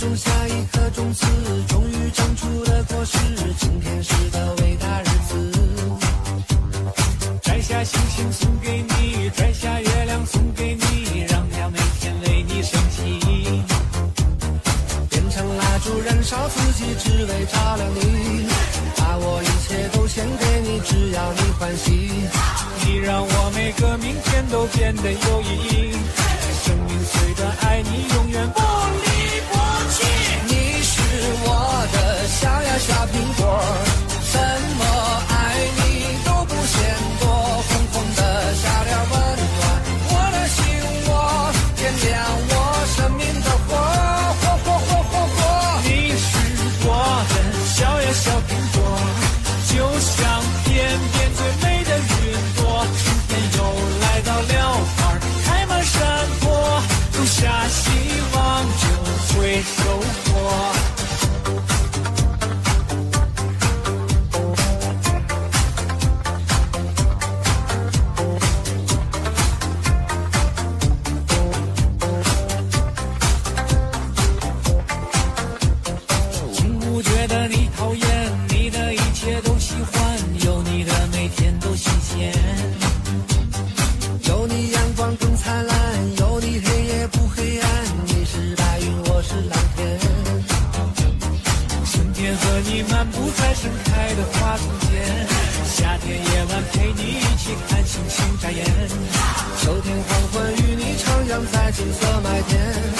种下一颗种子终于长出了果实今天是个伟大日子。摘下星星送给你摘下月亮送给你让太阳每天为你升起。变成蜡烛燃烧自己只为照亮你把我一切都献给你只要你欢喜。你让我每个明天都变得有意义生命随着爱你永远不离春天和你漫步在盛开的花丛间夏天夜晚陪你一起看星星眨眼秋天黄昏与你徜徉在金色麦田。